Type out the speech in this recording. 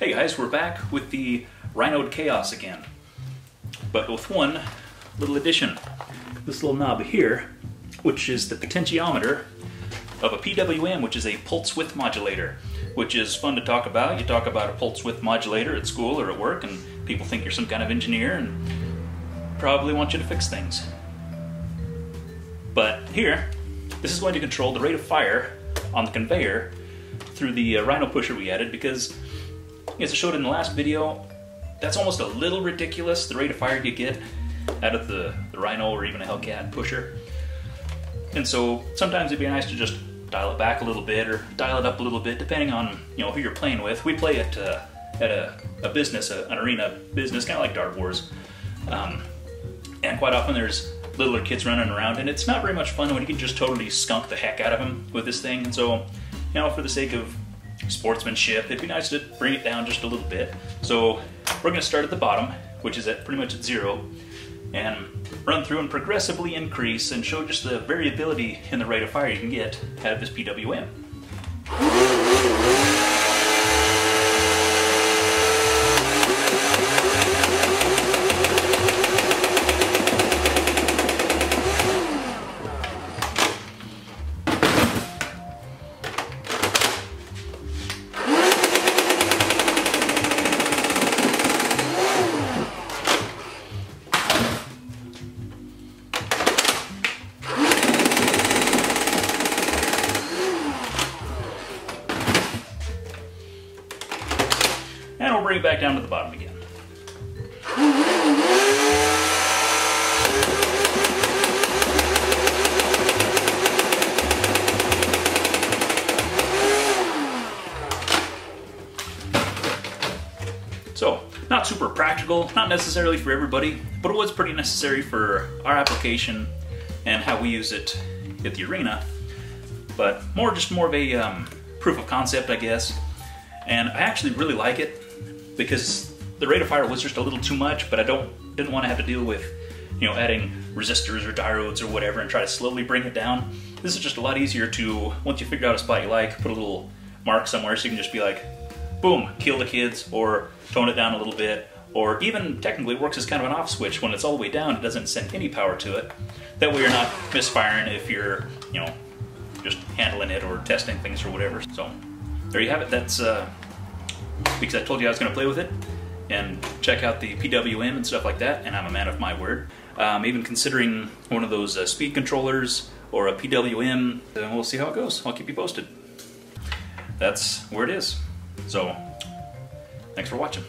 Hey guys, we're back with the Rhino Khaos again, but with one little addition. This little knob here, which is the potentiometer of a PWM, which is a pulse width modulator, which is fun to talk about. You talk about a pulse width modulator at school or at work, and people think you're some kind of engineer and probably want you to fix things. But here, this is going to control the rate of fire on the conveyor through the uh, Rhino pusher we added because, as I showed in the last video, that's almost a little ridiculous, the rate of fire you get out of the, the Rhino or even a Hellcat pusher. And so sometimes it'd be nice to just dial it back a little bit or dial it up a little bit depending on you know who you're playing with. We play at, uh, at a, a business, a, an arena business, kind of like Dart Wars. Um, and quite often there's littler kids running around, and it's not very much fun when you can just totally skunk the heck out of them with this thing. And so, you know, for the sake of sportsmanship, it'd be nice to bring it down just a little bit. So we're going to start at the bottom, which is at pretty much at zero, and run through and progressively increase and show just the variability in the rate of fire you can get out of this PWM. And we'll bring it back down to the bottom again. So, not super practical, not necessarily for everybody, but it was pretty necessary for our application and how we use it at the arena. But more, just more of a um, proof of concept, I guess. And I actually really like it because the rate of fire was just a little too much, but I don't didn't want to have to deal with, you know, adding resistors or diodes or whatever and try to slowly bring it down. This is just a lot easier to, once you figure out a spot you like, put a little mark somewhere so you can just be like, boom, kill the kids, or tone it down a little bit, or even technically works as kind of an off switch. When it's all the way down, it doesn't send any power to it. That way you're not misfiring if you're, you know, just handling it or testing things or whatever. So there you have it. That's uh, because I told you I was going to play with it and check out the PWM and stuff like that, and I'm a man of my word. Um, even considering one of those uh, speed controllers or a PWM, then we'll see how it goes. I'll keep you posted. That's where it is. So, thanks for watching.